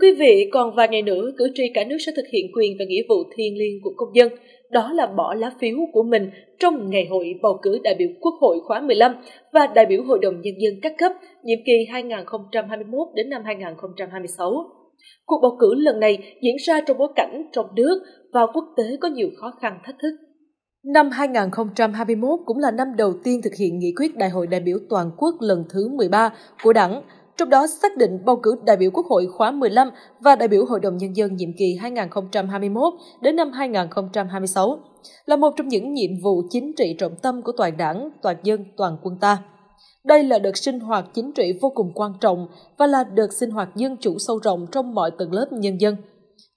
Quý vị, còn vài ngày nữa, cử tri cả nước sẽ thực hiện quyền và nghĩa vụ thiêng liêng của công dân, đó là bỏ lá phiếu của mình trong ngày hội bầu cử đại biểu Quốc hội khóa 15 và đại biểu Hội đồng Nhân dân các cấp nhiệm kỳ 2021 đến năm 2026. Cuộc bầu cử lần này diễn ra trong bối cảnh trong nước và quốc tế có nhiều khó khăn thách thức. Năm 2021 cũng là năm đầu tiên thực hiện nghị quyết Đại hội đại biểu toàn quốc lần thứ 13 của Đảng, trong đó xác định bầu cử đại biểu Quốc hội khóa 15 và đại biểu Hội đồng Nhân dân nhiệm kỳ 2021 đến năm 2026 là một trong những nhiệm vụ chính trị trọng tâm của toàn đảng, toàn dân, toàn quân ta. Đây là đợt sinh hoạt chính trị vô cùng quan trọng và là đợt sinh hoạt dân chủ sâu rộng trong mọi tầng lớp nhân dân.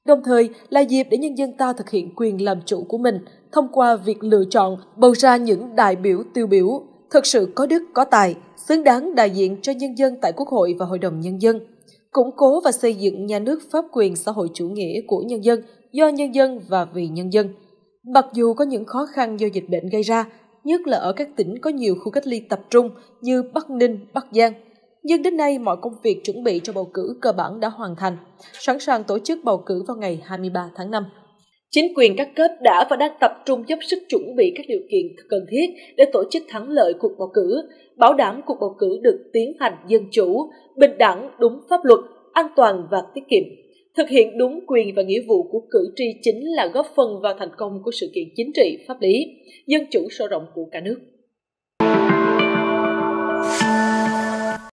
Đồng thời là dịp để nhân dân ta thực hiện quyền làm chủ của mình thông qua việc lựa chọn, bầu ra những đại biểu tiêu biểu, thực sự có đức, có tài, xứng đáng đại diện cho nhân dân tại Quốc hội và Hội đồng Nhân dân, củng cố và xây dựng nhà nước pháp quyền xã hội chủ nghĩa của nhân dân, do nhân dân và vì nhân dân. Mặc dù có những khó khăn do dịch bệnh gây ra, nhất là ở các tỉnh có nhiều khu cách ly tập trung như Bắc Ninh, Bắc Giang, nhưng đến nay mọi công việc chuẩn bị cho bầu cử cơ bản đã hoàn thành, sẵn sàng tổ chức bầu cử vào ngày 23 tháng 5. Chính quyền các cấp đã và đang tập trung dốc sức chuẩn bị các điều kiện cần thiết để tổ chức thắng lợi cuộc bầu cử, bảo đảm cuộc bầu cử được tiến hành dân chủ, bình đẳng, đúng pháp luật, an toàn và tiết kiệm. Thực hiện đúng quyền và nghĩa vụ của cử tri chính là góp phần vào thành công của sự kiện chính trị, pháp lý, dân chủ sâu rộng của cả nước.